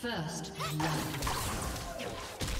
First blood.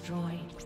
destroyed.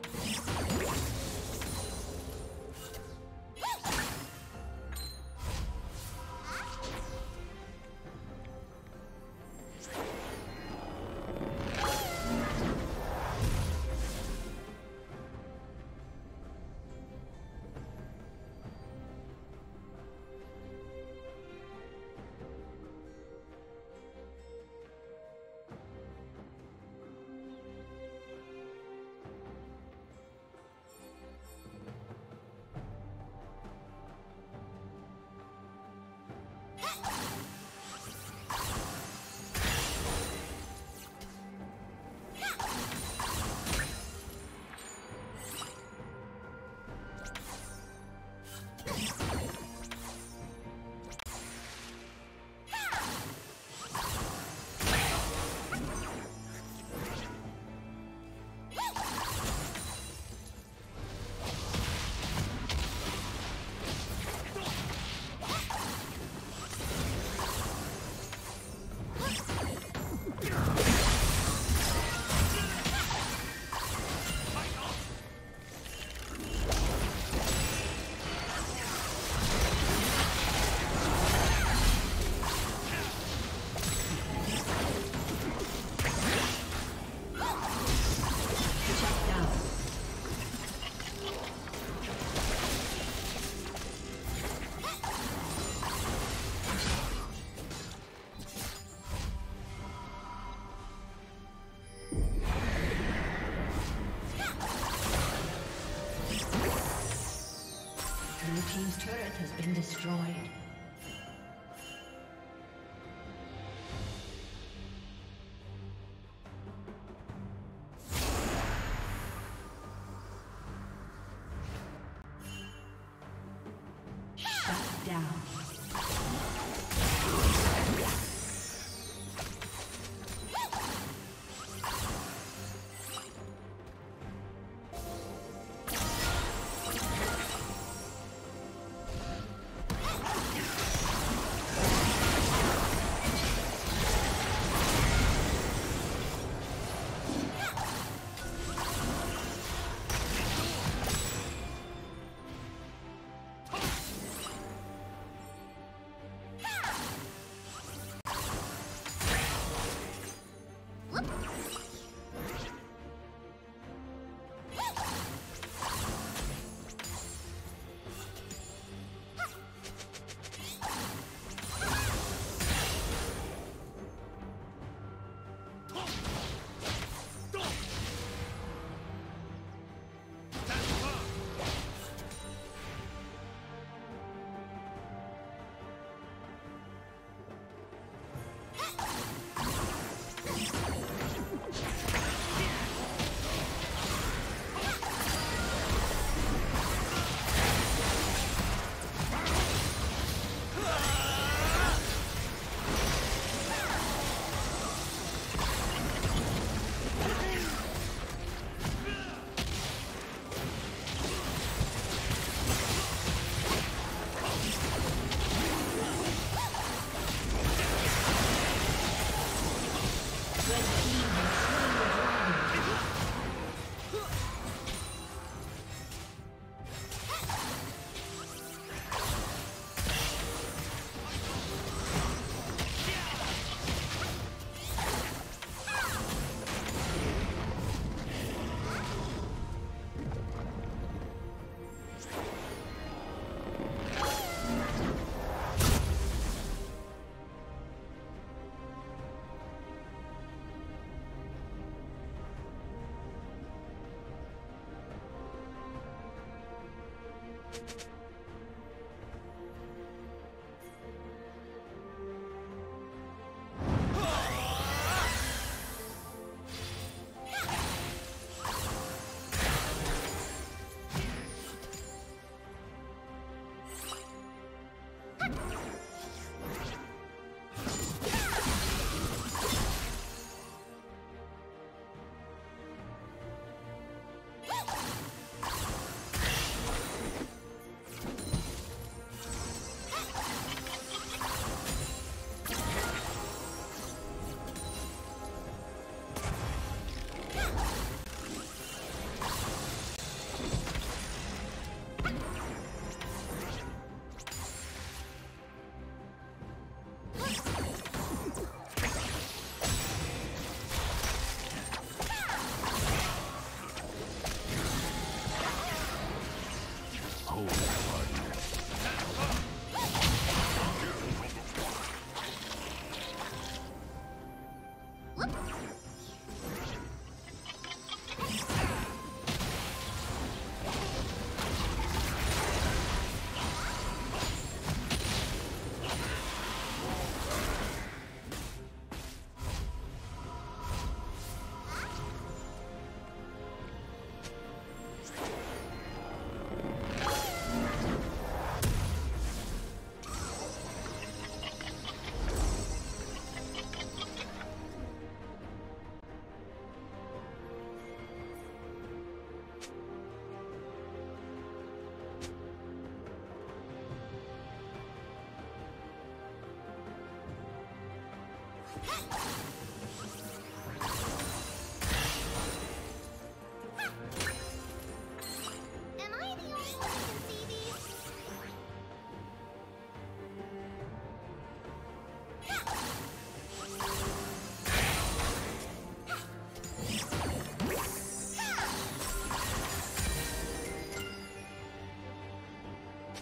Shut down.